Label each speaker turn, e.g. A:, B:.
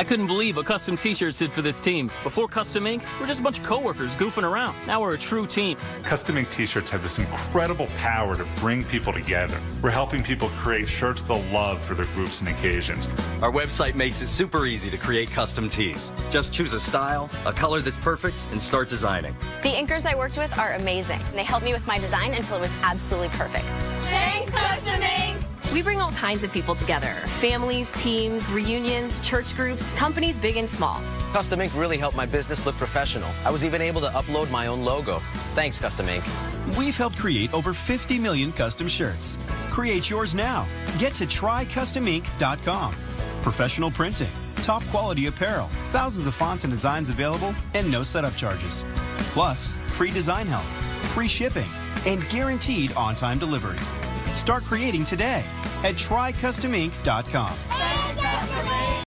A: I couldn't believe a custom t-shirt did for this team. Before Custom Ink, we're just a bunch of coworkers goofing around. Now we're a true team.
B: Custom Ink t-shirts have this incredible power to bring people together. We're helping people create shirts they'll love for their groups and occasions.
C: Our website makes it super easy to create custom tees. Just choose a style, a color that's perfect, and start designing.
D: The inkers I worked with are amazing. They helped me with my design until it was absolutely perfect.
E: Thanks, Custom Ink! We bring all kinds of people together families, teams, reunions, church groups, companies big and small.
F: Custom Ink really helped my business look professional. I was even able to upload my own logo. Thanks, Custom Ink.
G: We've helped create over 50 million custom shirts. Create yours now. Get to trycustomink.com. Professional printing, top quality apparel, thousands of fonts and designs available, and no setup charges. Plus, free design help, free shipping, and guaranteed on time delivery. Start creating today at trycustomink.com.